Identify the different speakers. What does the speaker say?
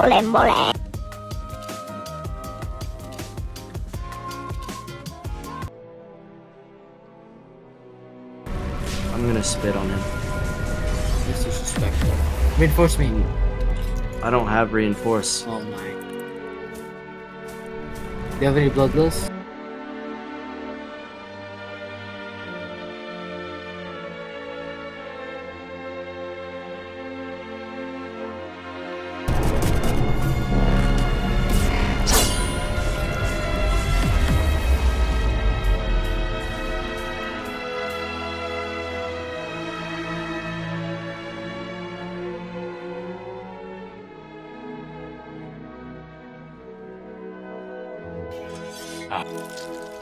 Speaker 1: Boleh, boleh.
Speaker 2: I'm gonna spit on him.
Speaker 3: That's disrespectful. Reinforce me.
Speaker 2: I don't have reinforce.
Speaker 3: Oh my. Do you have any
Speaker 4: あ。